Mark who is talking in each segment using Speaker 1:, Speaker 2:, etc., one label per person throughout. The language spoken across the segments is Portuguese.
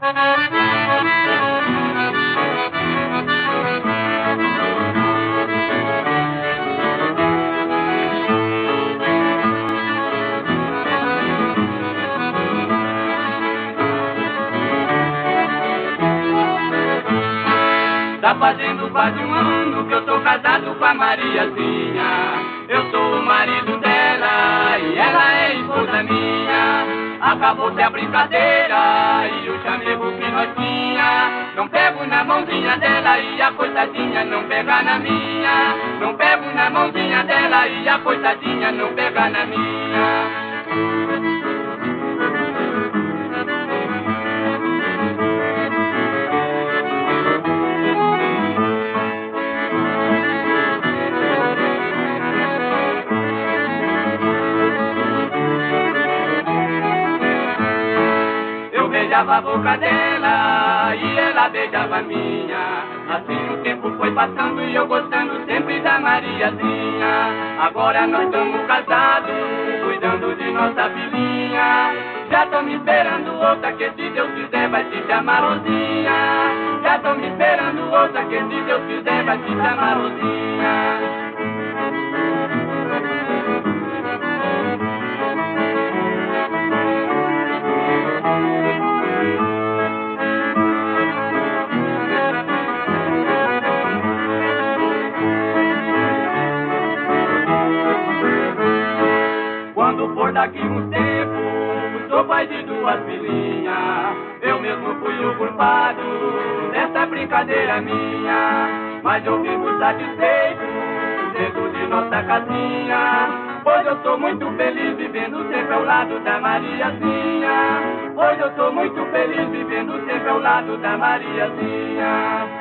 Speaker 1: Tá fazendo quase um ano que eu tô casado com a Mariazinha. Eu sou o marido dela e ela é esposa minha. Acabou-se a brincadeira e o chamego que nós tinha. Não pego na mãozinha dela e a coitadinha não pega na minha. Não pego na mãozinha dela e a coitadinha não pega na minha. Beijava a boca dela e ela beijava a minha. Assim o tempo foi passando e eu gostando sempre da Mariazinha. Agora nós estamos casados, cuidando de nossa filhinha. Já tô me esperando outra que se Deus quiser vai se chamar Rosinha. Já tô me esperando outra que se Deus quiser vai se chamar Rosinha. For daqui um tempo, sou pai de duas filhinhas. Eu mesmo fui o culpado dessa brincadeira minha. Mas eu fico satisfeito dentro de nossa casinha. Hoje eu sou muito feliz vivendo sempre ao lado da Mariazinha. Hoje eu sou muito feliz vivendo sempre ao lado da Mariazinha.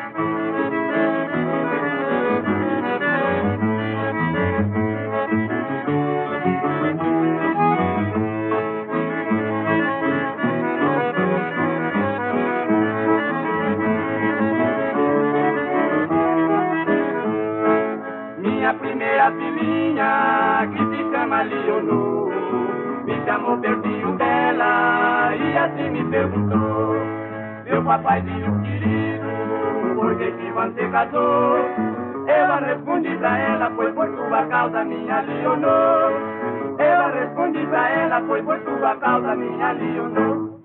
Speaker 1: Filhinha, que se chama Leonor, me chamou pertinho dela e assim me perguntou: Meu papaizinho querido, por que, que você casou? Eu respondi pra ela, foi por tua causa, minha Leonor. Eu respondi pra ela, foi por tua causa, minha Leonor.